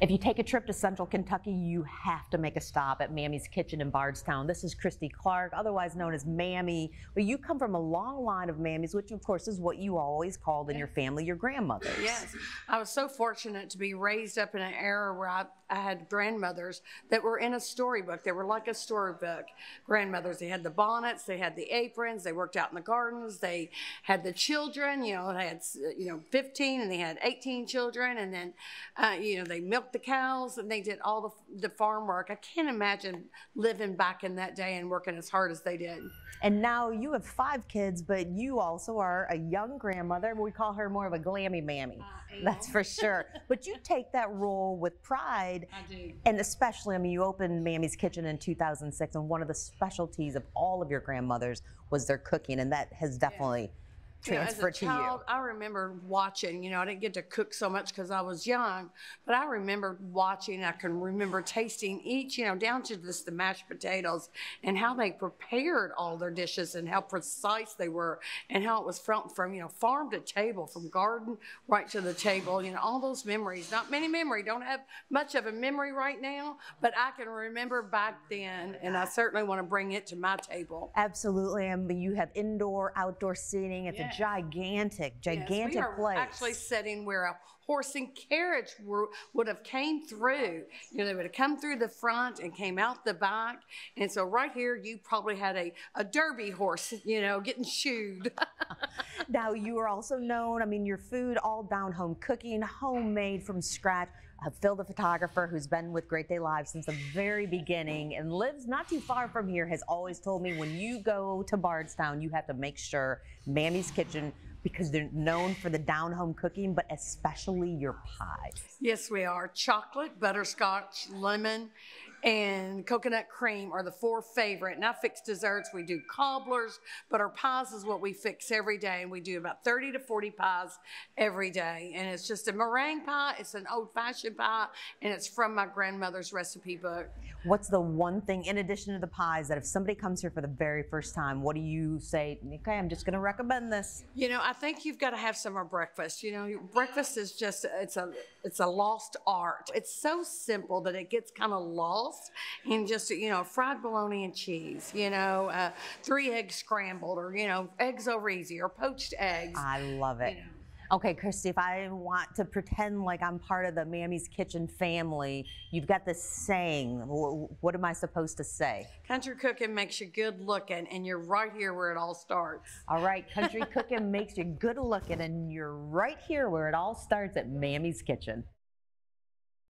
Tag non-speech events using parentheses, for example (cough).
If you take a trip to Central Kentucky, you have to make a stop at Mammy's Kitchen in Bardstown. This is Christy Clark, otherwise known as Mammy. But you come from a long line of Mammies, which of course is what you always called in your family your grandmothers. Yes, I was so fortunate to be raised up in an era where I, I had grandmothers that were in a storybook. They were like a storybook grandmothers. They had the bonnets, they had the aprons, they worked out in the gardens, they had the children. You know, they had you know 15 and they had 18 children, and then uh, you know they milked the cows and they did all the, the farm work. I can't imagine living back in that day and working as hard as they did. And now you have five kids, but you also are a young grandmother. We call her more of a glammy mammy. That's for sure. (laughs) but you take that role with pride. I do. And especially, I mean, you opened Mammy's Kitchen in 2006, and one of the specialties of all of your grandmothers was their cooking, and that has definitely You know, as a child, I remember watching. You know, I didn't get to cook so much because I was young, but I remember watching. I can remember tasting each. You know, down to just the mashed potatoes and how they prepared all their dishes and how precise they were and how it was from from you know farm to table, from garden right to the table. You know, all those memories. Not many memory. Don't have much of a memory right now, but I can remember back then, and I certainly want to bring it to my table. you. Absolutely. And you have indoor, outdoor seating. It's Yes. a gigantic, Yes, gigantic we are place. actually sitting where horse and carriage were, would have came through. You know, they would have come through the front and came out the back. And so right here, you probably had a, a derby horse, you know, getting shoed. (laughs) Now, you are also known, I mean, your food, all down home cooking, homemade from scratch. Uh, Phil, the photographer, who's been with Great Day Live since the very beginning and lives not too far from here, has always told me when you go to Bardstown, you have to make sure Mammy's Kitchen, because they're known for the down home cooking, but especially your pies. yes, we are. Chocolate, butterscotch, lemon, and coconut cream are the four favorite. And I fix desserts. We do cobblers, but our pies is what we fix every day. And we do about 30 to 40 pies every day. And it's just a meringue pie. It's an old fashioned pie. And it's from my grandmother's recipe book. What's the one thing, in addition to the pies, that if somebody comes here for the very first time, what do you say? Okay, I'm just going to recommend this. You know, I think you've got to have some of breakfast. You know, breakfast is just it's a it's a lost art. It's so simple that it gets kind of lost in just you know fried bologna and cheese. You know, uh, three eggs scrambled, or you know eggs over easy, or poached eggs. I love it. You know. Okay, Christy, if I want to pretend like I'm part of the Mammy's Kitchen family, you've got this saying. What am I supposed to say? Country cooking makes you good looking, and you're right here where it all starts. All right, country cooking makes you good looking, and you're right here where it all starts at Mammy's Kitchen.